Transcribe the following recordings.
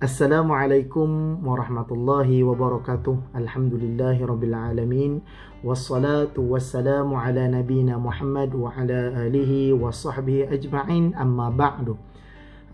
السلام عليكم ورحمة الله وبركاته. الحمد لله رب العالمين والصلاة والسلام على نبينا محمد وعلى آله وصحبه أجمعين. أما بعد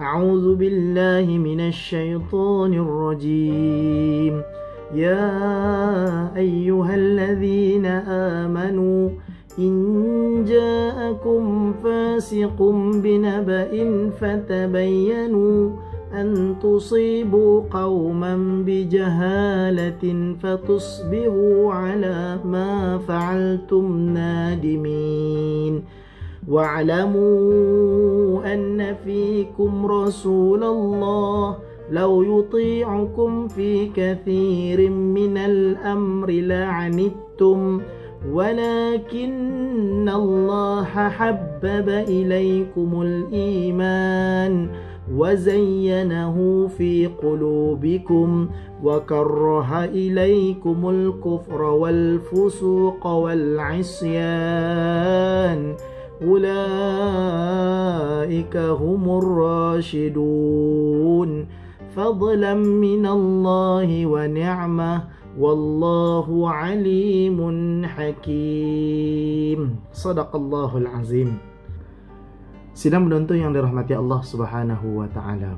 أعوذ بالله من الشيطان الرجيم. يا أيها الذين آمنوا إن جاءكم فاسق بنبأ فتبينوا أن تصيبوا قوما بجهالة فتصبحوا على ما فعلتم نادمين. واعلموا أن فيكم رسول الله لو يطيعكم في كثير من الأمر لعنتم ولكن الله حبب إليكم الإيمان. وزينه في قلوبكم وكره إليكم الكفر والفسوق والعصيان. أولئك هم الراشدون. فضلا من الله ونعمة والله عليم حكيم. صدق الله العظيم. Sidang penonton yang dirahmati Allah Subhanahu wa taala.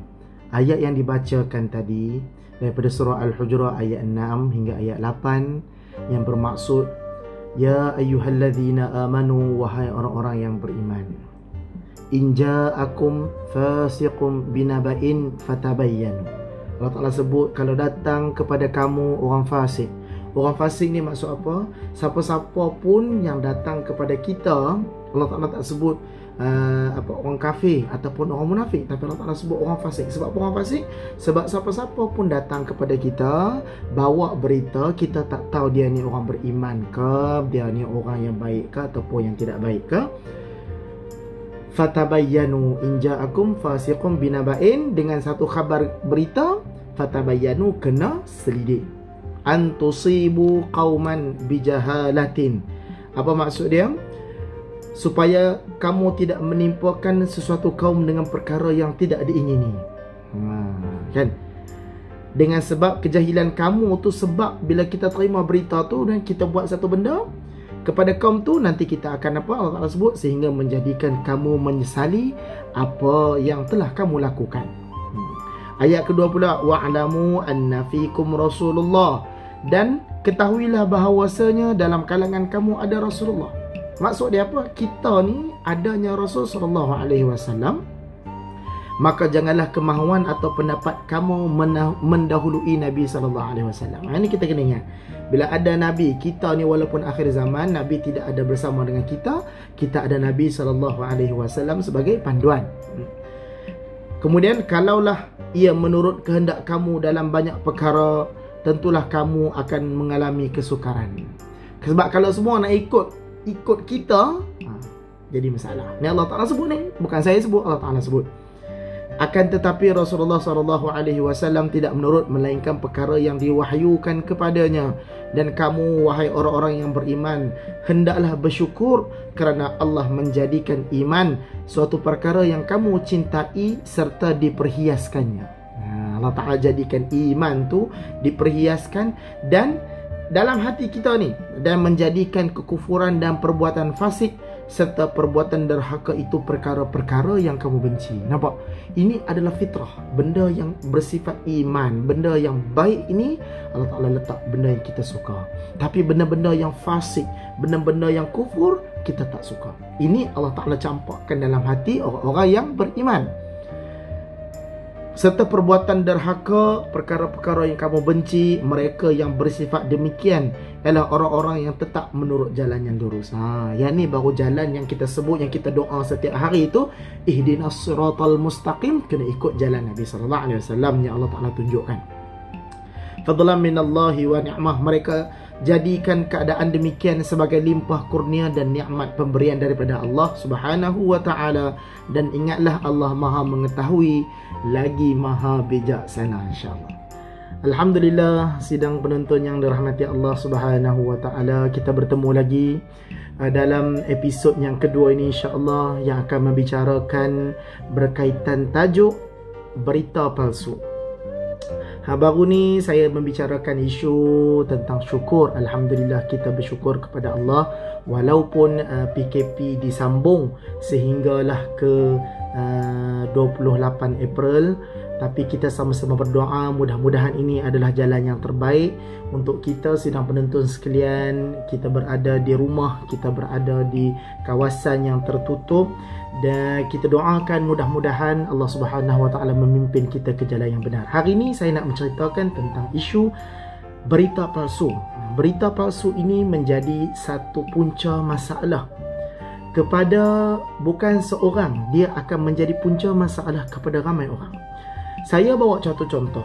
Ayat yang dibacakan tadi daripada surah Al-Hujurat ayat 6 hingga ayat 8 yang bermaksud ya ayyuhallazina amanu wahai orang-orang yang beriman. In ja'akum fasiqum binaba'in fatabayyanu. Allah Taala sebut kalau datang kepada kamu orang fasik. Orang fasik ni maksud apa? Siapa-siapa pun yang datang kepada kita, Allah Taala tak sebut uh, apa orang kafir ataupun orang munafik. Tapi Allah Taala sebut orang fasik. Sebab orang fasik? Sebab siapa-siapa pun datang kepada kita bawa berita kita tak tahu dia ni orang beriman ke dia ni orang yang baik ke ataupun yang tidak baik ke. Fatabayyanu in ja'akum fasiqun binaba'in. Dengan satu khabar berita fatabayyanu kena selidik. Antusibu qauman bijahalatin. Apa maksud dia supaya kamu tidak menimpakan sesuatu kaum dengan perkara yang tidak diingini. Ha, kan? Dengan sebab kejahilan kamu tu sebab bila kita terima berita tu dan kita buat satu benda kepada kaum tu nanti kita akan apa Allah Taala sebut sehingga menjadikan kamu menyesali apa yang telah kamu lakukan. Hmm. Ayat kedua pula wa'lamu anna fikum rasulullah dan ketahuilah bahawasanya dalam kalangan kamu ada Rasulullah. Maksud dia apa? Kita ni adanya Rasul sallallahu alaihi wasallam maka janganlah kemahuan atau pendapat kamu mendahului Nabi sallallahu alaihi wasallam. Ini kita kena ingat. Bila ada Nabi, kita ni walaupun akhir zaman Nabi tidak ada bersama dengan kita, kita ada Nabi sallallahu alaihi wasallam sebagai panduan. Kemudian kalaulah ia menurut kehendak kamu dalam banyak perkara, tentulah kamu akan mengalami kesukaran. Sebab kalau semua nak ikut ikut kita ha, jadi masalah. Ni Allah Taala sebut ni, bukan saya sebut, Allah Taala sebut. Akan tetapi Rasulullah sallallahu alaihi wasallam tidak menurut melainkan perkara yang diwahyukan kepadanya dan kamu wahai orang-orang yang beriman hendaklah bersyukur kerana Allah menjadikan iman suatu perkara yang kamu cintai serta diperhiaskannya. Ha, Allah Taala jadikan iman tu diperhiaskan dan dalam hati kita ni dan menjadikan kekufuran dan perbuatan fasik serta perbuatan derhaka itu perkara-perkara yang kamu benci. Nampak? Ini adalah fitrah. Benda yang bersifat iman, benda yang baik ini Allah Taala letak benda yang kita suka. Tapi benda-benda yang fasik, benda-benda yang kufur kita tak suka. Ini Allah Taala campakkan dalam hati orang-orang yang beriman serta perbuatan derhaka perkara-perkara yang kamu benci mereka yang bersifat demikian ialah orang-orang yang tetap menurut jalan yang lurus. Ha yang ni baru jalan yang kita sebut yang kita doa setiap hari itu ihdinas siratal mustaqim kena ikut jalan Nabi sallallahu alaihi wasallam yang Allah Taala tunjukkan. Fadlan minallahi wa ni'mah. Mereka jadikan keadaan demikian sebagai limpah kurnia dan nikmat pemberian daripada Allah Subhanahu wa taala dan ingatlah Allah Maha mengetahui lagi Maha bijaksana insyaallah. Alhamdulillah sidang penonton yang dirahmati Allah Subhanahu wa taala kita bertemu lagi uh, dalam episod yang kedua ini insyaallah yang akan membicarakan berkaitan tajuk berita palsu. Ha, baru ni saya membicarakan isu tentang syukur. Alhamdulillah kita bersyukur kepada Allah walaupun uh, PKP disambung sehinggalah ke uh, 28 April tapi kita sama-sama berdoa mudah-mudahan ini adalah jalan yang terbaik untuk kita sidang penonton sekalian kita berada di rumah kita berada di kawasan yang tertutup dan kita doakan mudah-mudahan Allah Subhanahu Wa Taala memimpin kita ke jalan yang benar. Hari ini saya nak menceritakan tentang isu berita palsu. Berita palsu ini menjadi satu punca masalah kepada bukan seorang, dia akan menjadi punca masalah kepada ramai orang. Saya bawa contoh-contoh.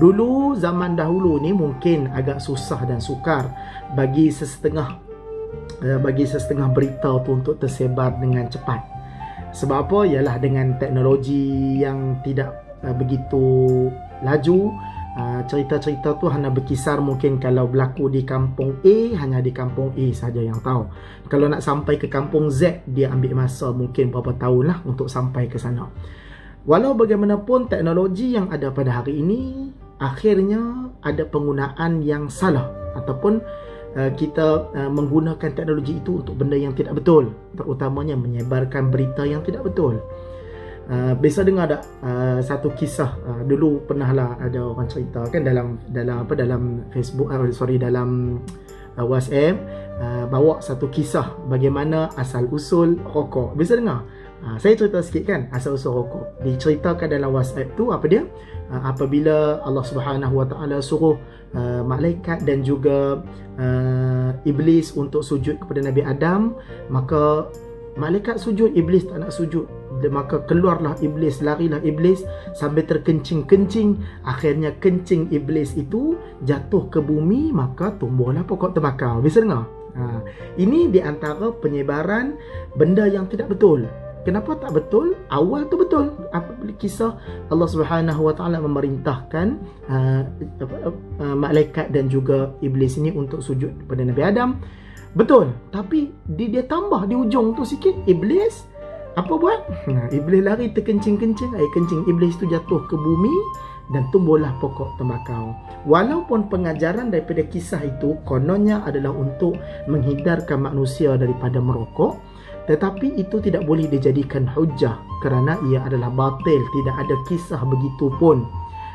Dulu zaman dahulu ni mungkin agak susah dan sukar bagi sesetengah eh, bagi sesetengah berita tu untuk tersebar dengan cepat. Sebab apa? Ialah dengan teknologi yang tidak uh, begitu laju. Uh, cerita-cerita tu hanya berkisar mungkin kalau berlaku di kampung A hanya di kampung A saja yang tahu. Kalau nak sampai ke kampung Z dia ambil masa mungkin berapa tahun lah untuk sampai ke sana. Walau bagaimanapun teknologi yang ada pada hari ini akhirnya ada penggunaan yang salah ataupun Uh, kita uh, menggunakan teknologi itu untuk benda yang tidak betul terutamanya menyebarkan berita yang tidak betul uh, biasa dengar ada uh, satu kisah uh, dulu pernahlah ada orang cerita kan dalam dalam apa dalam Facebook uh, sorry dalam uh, WhatsApp uh, bawa satu kisah bagaimana asal usul rokok. Biasa dengar? Uh, saya cerita sikit kan asal usul rokok. Diceritakan dalam WhatsApp tu apa dia? Uh, apabila Allah Subhanahu Wa Taala suruh uh, malaikat dan juga uh, iblis untuk sujud kepada Nabi Adam maka malaikat sujud iblis tak nak sujud maka keluarlah iblis larilah iblis sambil terkencing-kencing akhirnya kencing iblis itu jatuh ke bumi maka tumbuhlah pokok tembakau bisa dengar ha. ini di antara penyebaran benda yang tidak betul Kenapa tak betul? Awal tu betul. Apa kisah Allah Subhanahu Wa Taala memerintahkan uh, uh, malaikat dan juga iblis ini untuk sujud kepada Nabi Adam. Betul. Tapi dia, dia tambah di ujung tu sikit iblis apa buat? Iblis lari terkencing-kencing, air kencing iblis tu jatuh ke bumi dan tumbuhlah pokok tembakau. Walaupun pengajaran daripada kisah itu kononnya adalah untuk menghindarkan manusia daripada merokok, tetapi itu tidak boleh dijadikan hujah kerana ia adalah batil, tidak ada kisah begitu pun.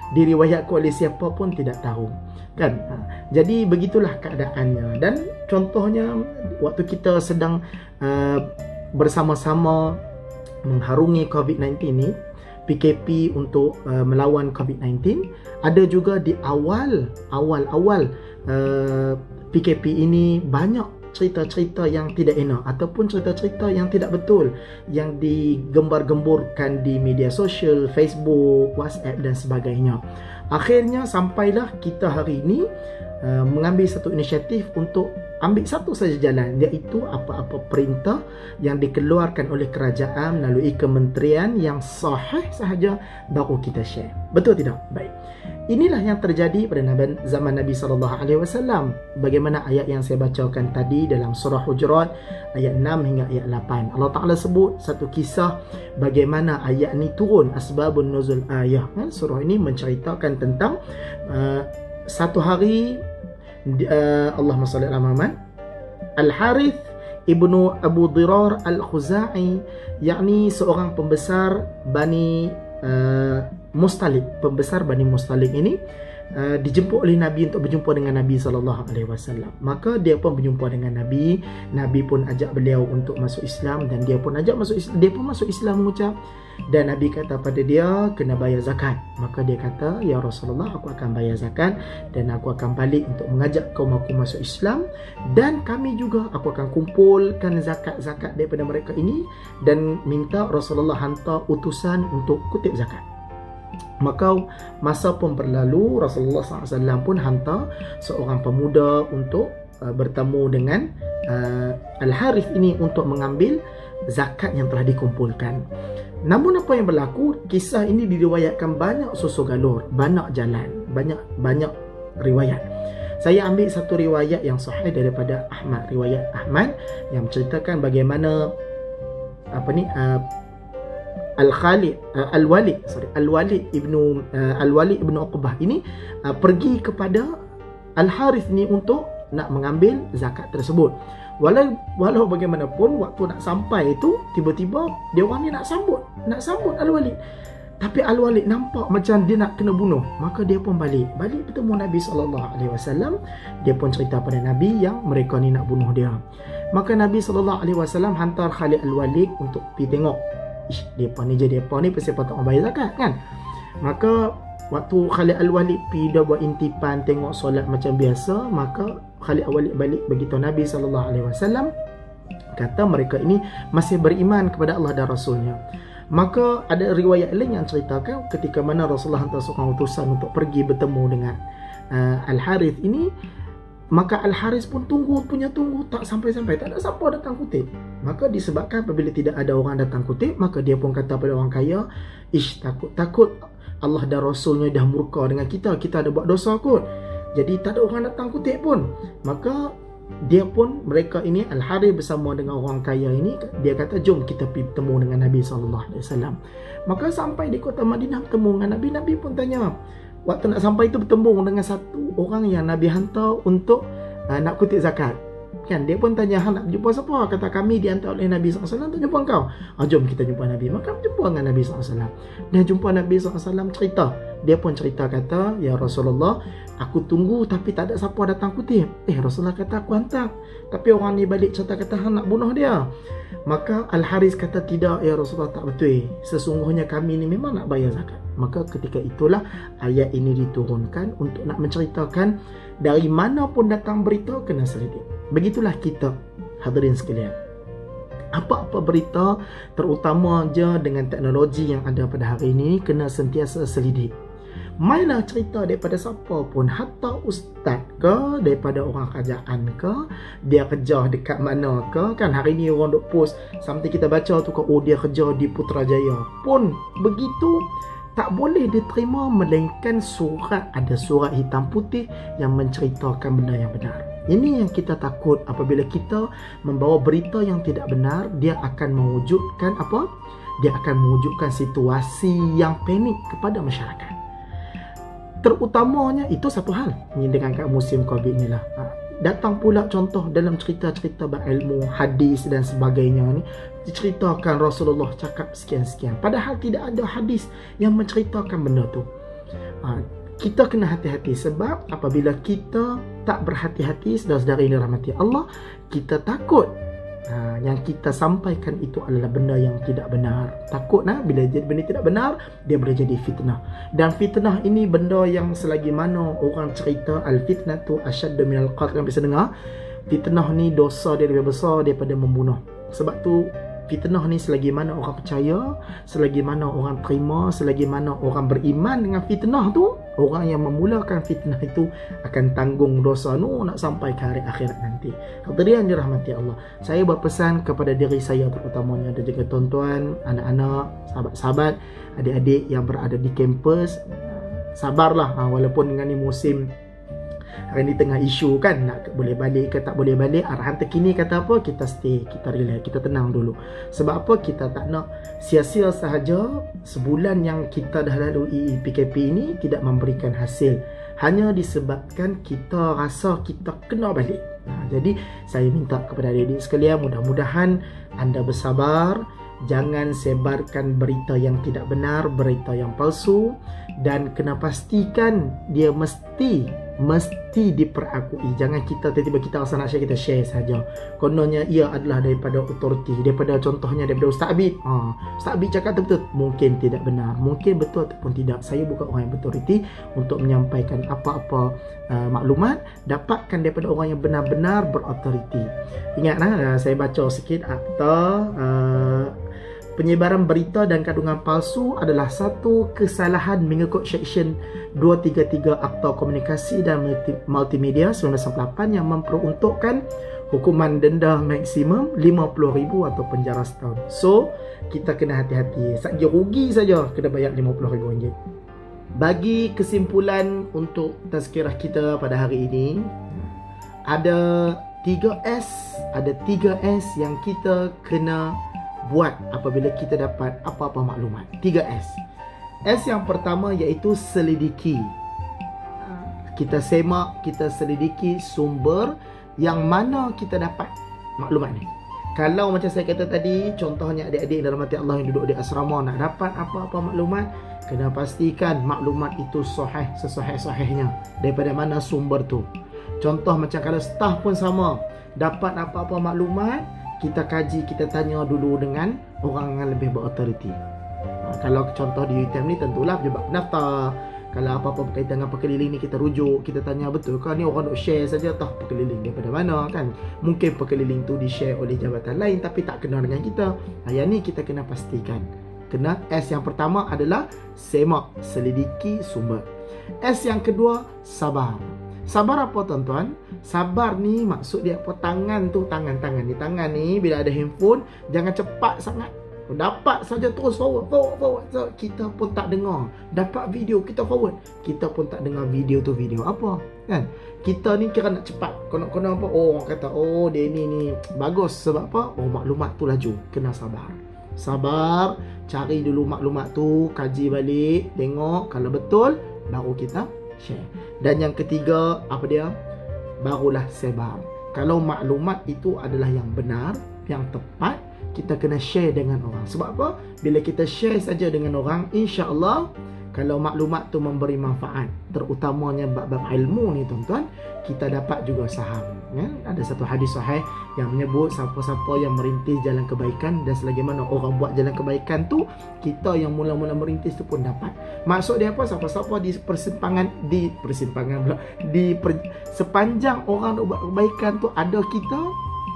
Diriwayatkan oleh siapa pun tidak tahu. Kan? Ha. Jadi begitulah keadaannya. Dan contohnya waktu kita sedang uh, bersama-sama mengharungi COVID-19 ini, PKP untuk uh, melawan COVID-19, ada juga di awal awal-awal uh, PKP ini banyak cerita-cerita yang tidak enak ataupun cerita-cerita yang tidak betul yang digembar-gemburkan di media sosial, Facebook, WhatsApp dan sebagainya. Akhirnya sampailah kita hari ini uh, mengambil satu inisiatif untuk ambil satu saja jalan iaitu apa-apa perintah yang dikeluarkan oleh kerajaan melalui kementerian yang sahih sahaja baru kita share. Betul tidak? Baik. Inilah yang terjadi pada zaman Nabi sallallahu alaihi wasallam. Bagaimana ayat yang saya bacakan tadi dalam surah Hujurat ayat 6 hingga ayat 8. Allah Taala sebut satu kisah bagaimana ayat ini turun asbabun nuzul ayat. Ha, surah ini menceritakan tentang uh, satu hari uh, Allahumma salli ala Muhammad. Al Harith ibnu Abu Dirar Al Khuzai yakni seorang pembesar Bani uh, Mustalik. Pembesar Bani Mustalik ini uh, dijemput oleh Nabi untuk berjumpa dengan Nabi sallallahu alaihi wasallam. Maka dia pun berjumpa dengan Nabi, Nabi pun ajak beliau untuk masuk Islam dan dia pun ajak masuk dia pun masuk Islam mengucap. Dan Nabi kata pada dia kena bayar zakat. Maka dia kata ya Rasulullah aku akan bayar zakat dan aku akan balik untuk mengajak kaum aku masuk Islam. Dan kami juga aku akan kumpulkan zakat-zakat daripada mereka ini dan minta Rasulullah hantar utusan untuk kutip zakat Maka masa pun berlalu Rasulullah SAW pun hantar seorang pemuda untuk uh, bertemu dengan uh, Al-Harith ini untuk mengambil zakat yang telah dikumpulkan. Namun apa yang berlaku, kisah ini diriwayatkan banyak susu galur, banyak jalan, banyak banyak riwayat. Saya ambil satu riwayat yang sahih daripada Ahmad, riwayat Ahmad yang menceritakan bagaimana apa ni uh, Al-Khalid uh, Al-Walid sorry Al-Walid ibnu uh, Al-Walid ibnu Uqbah ini uh, pergi kepada Al-Harith ni untuk nak mengambil zakat tersebut. Walau walau bagaimanapun waktu nak sampai itu tiba-tiba dia orang ni nak sambut, nak sambut Al-Walid. Tapi Al-Walid nampak macam dia nak kena bunuh, maka dia pun balik. Balik bertemu Nabi sallallahu alaihi wasallam, dia pun cerita pada Nabi yang mereka ni nak bunuh dia. Maka Nabi wasallam hantar Khalid Al-Walid untuk pergi tengok. Depa ni je depa ni pasti patut bayar zakat kan? Maka waktu Khalid Al-Walid pergi dia buat intipan tengok solat macam biasa, maka Khalid Al-Walid balik beritahu Nabi sallallahu alaihi wasallam kata mereka ini masih beriman kepada Allah dan Rasulnya. Maka ada riwayat lain yang ceritakan ketika mana Rasulullah hantar seorang utusan untuk pergi bertemu dengan uh, Al-Harith ini maka Al-Harith pun tunggu punya tunggu tak sampai-sampai tak ada siapa datang kutip. Maka disebabkan apabila tidak ada orang datang kutip maka dia pun kata pada orang kaya ish takut takut Allah dan Rasulnya dah murka dengan kita kita ada buat dosa kot. Jadi tak ada orang datang kutip pun. Maka dia pun mereka ini Al-Harith bersama dengan orang kaya ini dia kata jom kita pergi bertemu dengan Nabi wasallam. Maka sampai di kota Madinah bertemu dengan Nabi, Nabi pun tanya waktu nak sampai itu bertemu dengan satu orang yang Nabi hantar untuk uh, nak kutip zakat. Kan dia pun tanya hang nak jumpa siapa? Kata kami dihantar oleh Nabi SAW untuk jumpa kau. Ah, jom kita jumpa Nabi. Maka jumpa dengan Nabi SAW. Dan jumpa Nabi SAW cerita. Dia pun cerita kata, Ya Rasulullah, aku tunggu tapi tak ada siapa datang kutip. Eh Rasulullah kata aku hantar. Tapi orang ni balik cerita kata hang nak bunuh dia. Maka Al-Haris kata tidak ya Rasulullah tak betul. Sesungguhnya kami ni memang nak bayar zakat. Maka ketika itulah ayat ini diturunkan untuk nak menceritakan dari mana pun datang berita kena selidik. Begitulah kita hadirin sekalian. Apa-apa berita terutama je dengan teknologi yang ada pada hari ini kena sentiasa selidik. Mainlah cerita daripada siapa pun Hatta ustaz ke Daripada orang kerajaan ke Dia kerja dekat mana ke Kan hari ni orang duk post Sampai kita baca tu ke Oh dia kerja di Putrajaya Pun begitu tak boleh diterima melainkan surat ada surat hitam putih yang menceritakan benda yang benar. Ini yang kita takut apabila kita membawa berita yang tidak benar, dia akan mewujudkan apa? Dia akan mewujudkan situasi yang panik kepada masyarakat. Terutamanya itu satu hal ini dengan kat musim Covid ni lah. Ha, datang pula contoh dalam cerita-cerita berilmu, hadis dan sebagainya ni diceritakan Rasulullah cakap sekian-sekian. Padahal tidak ada hadis yang menceritakan benda tu. Ha, kita kena hati-hati sebab apabila kita tak berhati-hati saudara-saudara ini rahmati Allah, kita takut ha, yang kita sampaikan itu adalah benda yang tidak benar. Takut nah bila jadi benda tidak benar, dia boleh jadi fitnah. Dan fitnah ini benda yang selagi mana orang cerita al-fitnah tu asyaddu minal qatl kan bisa dengar. Fitnah ni dosa dia lebih besar daripada membunuh. Sebab tu fitnah ni selagi mana orang percaya, selagi mana orang terima, selagi mana orang beriman dengan fitnah tu, orang yang memulakan fitnah itu akan tanggung dosa nu nak sampai ke hari akhirat nanti. Hadirin dirahmati Allah. Saya berpesan kepada diri saya terutamanya dan juga tuan-tuan, anak-anak, sahabat-sahabat, adik-adik yang berada di kampus, sabarlah ha, walaupun dengan ni musim hari ni tengah isu kan nak boleh balik ke tak boleh balik arahan terkini kata apa kita stay kita relax kita tenang dulu. Sebab apa? Kita tak nak sia-sia sahaja sebulan yang kita dah lalui PKP ini tidak memberikan hasil. Hanya disebabkan kita rasa kita kena balik. Nah, jadi saya minta kepada adik-adik sekalian mudah-mudahan anda bersabar. Jangan sebarkan berita yang tidak benar, berita yang palsu. Dan kena pastikan dia mesti mesti diperakui. Jangan kita tiba-tiba kita rasa nak share kita share saja. Kononnya ia adalah daripada otoriti, daripada contohnya daripada Ustaz Abid. Ha, Ustaz Abid cakap betul, mungkin tidak benar, mungkin betul ataupun tidak. Saya bukan orang yang berautoriti untuk menyampaikan apa-apa uh, maklumat dapatkan daripada orang yang benar-benar berautoriti. Ingatlah saya baca sikit akta uh, penyebaran berita dan kandungan palsu adalah satu kesalahan mengikut Seksyen 233 Akta Komunikasi dan Multimedia 1998 yang memperuntukkan hukuman denda maksimum RM50,000 atau penjara setahun. So, kita kena hati-hati. Saja rugi saja kena bayar RM50,000. Bagi kesimpulan untuk tazkirah kita pada hari ini, ada 3S, ada 3S yang kita kena buat apabila kita dapat apa-apa maklumat. 3S. S yang pertama iaitu selidiki. Kita semak, kita selidiki sumber yang mana kita dapat maklumat ni. Kalau macam saya kata tadi, contohnya adik-adik dalam hati Allah yang duduk di asrama nak dapat apa-apa maklumat, kena pastikan maklumat itu sahih sesahih-sahihnya daripada mana sumber tu. Contoh macam kalau staff pun sama, dapat apa-apa maklumat, kita kaji, kita tanya dulu dengan orang yang lebih berautoriti. Ha, kalau contoh di UTM ni tentulah pejabat pendaftar, kalau apa-apa berkaitan dengan pekeliling ni kita rujuk kita tanya betul kan ni orang nak share saja? Tah pekeliling daripada mana kan? Mungkin pekeliling tu di share oleh jabatan lain tapi tak kenal dengan kita. Ha, yang ni kita kena pastikan. Kena S yang pertama adalah semak selidiki sumber. S yang kedua sabar Sabar apa tuan-tuan? Sabar ni maksud dia apa? Tangan tu, tangan-tangan ni. Tangan ni bila ada handphone, jangan cepat sangat. Dapat saja terus forward, forward, forward. So, kita pun tak dengar. Dapat video, kita forward. Kita pun tak dengar video tu video apa. Kan? Kita ni kira nak cepat. Kena-kena apa? Oh, orang kata, oh dia ni ni bagus. Sebab apa? Oh, maklumat tu laju. Kena sabar. Sabar. Cari dulu maklumat tu. Kaji balik. Tengok. Kalau betul, baru kita share. Dan yang ketiga, apa dia? Barulah sebar. Kalau maklumat itu adalah yang benar, yang tepat, kita kena share dengan orang. Sebab apa? Bila kita share saja dengan orang, insya-Allah kalau maklumat tu memberi manfaat, terutamanya bab-bab ilmu ni tuan-tuan, kita dapat juga saham. Ya? Ada satu hadis sahih yang menyebut siapa-siapa yang merintis jalan kebaikan dan selagi mana orang buat jalan kebaikan tu, kita yang mula-mula merintis tu pun dapat. Maksud dia apa? Siapa-siapa di persimpangan di persimpangan pula di per, sepanjang orang buat kebaikan tu ada kita,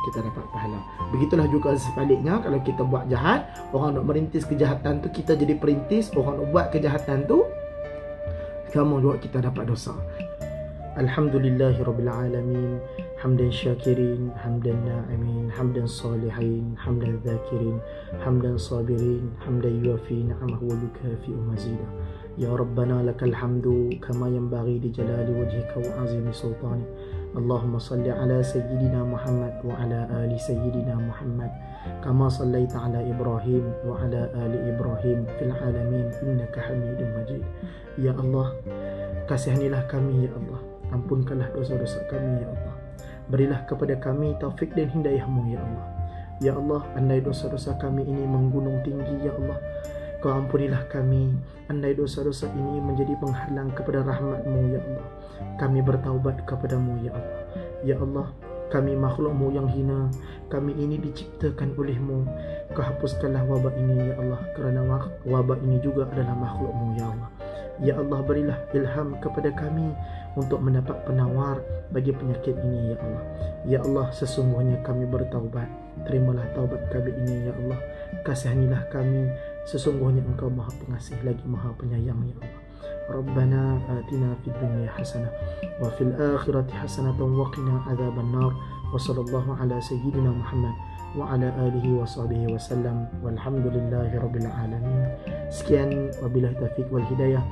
kita dapat pahala. Begitulah juga sebaliknya kalau kita buat jahat, orang nak merintis kejahatan tu kita jadi perintis, orang nak buat kejahatan tu kamu juga kita dapat dosa. Alhamdulillahirabbil alamin. Hamdan syakirin, hamdan na'imin, hamdan salihin, hamdan dhakirin, hamdan sabirin, hamdan yuafi ni'amahu wa yukafi mazidah. Ya Rabbana lakal hamdu kama yanbaghi li jalali wajhika wa azimi sultanik. اللهم صل على سيدنا محمد وعلى آل سيدنا محمد كما صليت على إبراهيم وعلى آل إبراهيم في العالمين إنك حميد مجيد يا الله kasihanilah kami ya Allah ampunkanlah dosa-dosa kami ya Allah berilah kepada kami taufik dan hidayahmu ya Allah ya Allah andai dosa-dosa kami ini menggunung tinggi ya Allah kau ampunilah kami Andai dosa-dosa ini menjadi penghalang kepada rahmatmu ya Allah. Kami bertaubat kepadamu ya Allah. Ya Allah kami makhlukmu yang hina. Kami ini diciptakan olehmu. Kau hapuskanlah wabak ini ya Allah Kerana wabak ini juga adalah makhlukmu ya Allah. Ya Allah berilah ilham kepada kami Untuk mendapat penawar bagi penyakit ini ya Allah. Ya Allah sesungguhnya kami bertaubat. Terimalah taubat kami ini ya Allah. Kasihanilah kami Sesungguhnya engkau maha pengasih lagi maha penyayang ya Allah. Rabbana atina fid dunya hasanah wa fil akhirati hasanah wa qina adzaban nar wa sallallahu ala sayyidina Muhammad wa ala alihi wa sahbihi wa sallam. Walhamdulillahi rabbil alamin. Sekian wabillahi taufiq wal hidayah